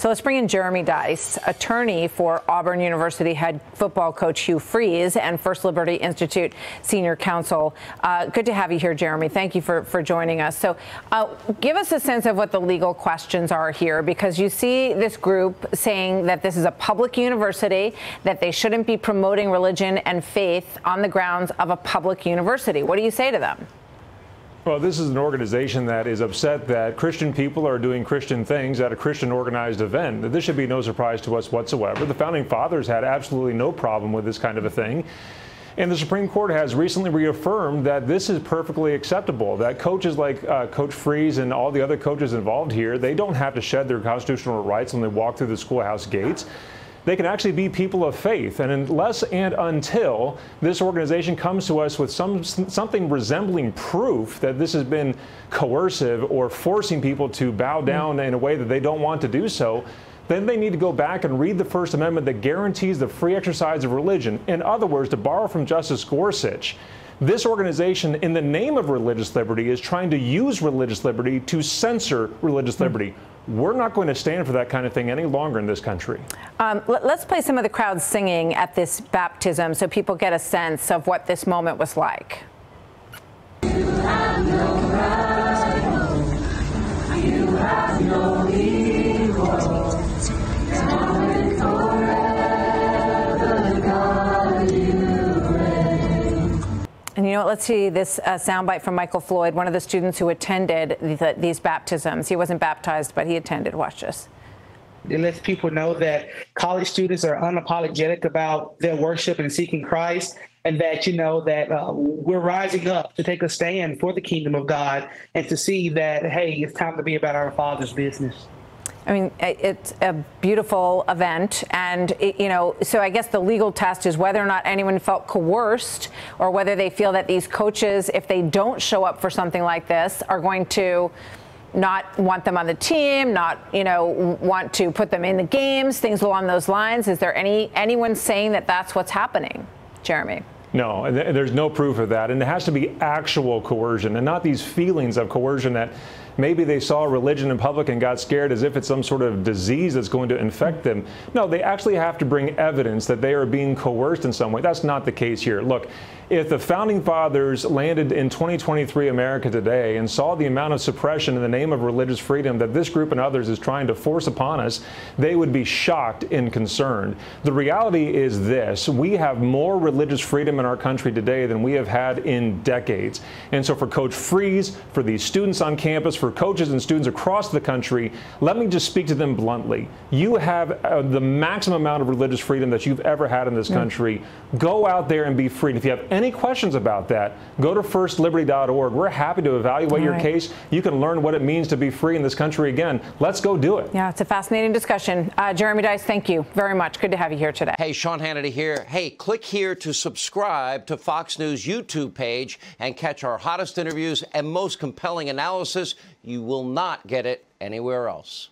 So let's bring in Jeremy Dys, attorney for Auburn University head football coach Hugh Freeze and First Liberty Institute senior counsel. Uh, good to have you here, Jeremy. Thank you for, for joining us. So uh, give us a sense of what the legal questions are here, because you see this group saying that this is a public university, that they shouldn't be promoting religion and faith on the grounds of a public university. What do you say to them? Well, this is an organization that is upset that Christian people are doing Christian things at a Christian organized event. This should be no surprise to us whatsoever. The founding fathers had absolutely no problem with this kind of a thing. And the Supreme Court has recently reaffirmed that this is perfectly acceptable, that coaches like uh, Coach Freeze and all the other coaches involved here, they don't have to shed their constitutional rights when they walk through the schoolhouse gates they can actually be people of faith. And unless and until this organization comes to us with some something resembling proof that this has been coercive or forcing people to bow down mm. in a way that they don't want to do so, then they need to go back and read the First Amendment that guarantees the free exercise of religion. In other words, to borrow from Justice Gorsuch, this organization, in the name of religious liberty, is trying to use religious liberty to censor religious hmm. liberty. We're not going to stand for that kind of thing any longer in this country. Um, let, us play some of the crowd singing at this baptism so people get a sense of what this moment was like. Know? Let's see this uh, soundbite from Michael Floyd, one of the students who attended the, these baptisms. He wasn't baptized, but he attended. Watch this. It lets people know that college students are unapologetic about their worship and seeking Christ, and that you know that uh, we're rising up to take a stand for the kingdom of God and to see that hey, it's time to be about our Father's business. I mean, it's a beautiful event. And, it, you know, so I guess the legal test is whether or not anyone felt coerced or whether they feel that these coaches, if they don't show up for something like this, are going to not want them on the team, not, you know, want to put them in the games, things along those lines. Is there any anyone saying that that's what's happening, Jeremy? No, there's no proof of that. And it has to be actual coercion and not these feelings of coercion that maybe they saw religion in public and got scared as if it's some sort of disease that's going to infect them. No, they actually have to bring evidence that they are being coerced in some way. That's not the case here. Look, if the founding fathers landed in 2023 America today and saw the amount of suppression in the name of religious freedom that this group and others is trying to force upon us, they would be shocked and concerned. The reality is this we have more religious freedom in our country today than we have had in decades. And so, for Coach Freeze, for these students on campus, for coaches and students across the country, let me just speak to them bluntly. You have uh, the maximum amount of religious freedom that you've ever had in this country. Go out there and be free. And if you have any questions about that, go to firstliberty.org. We're happy to evaluate All your right. case. You can learn what it means to be free in this country again. Let's go do it. Yeah, it's a fascinating discussion. Uh, Jeremy Dys, thank you very much. Good to have you here today. Hey, Sean Hannity here. Hey, click here to subscribe to Fox News YouTube page and catch our hottest interviews and most compelling analysis. You will not get it anywhere else.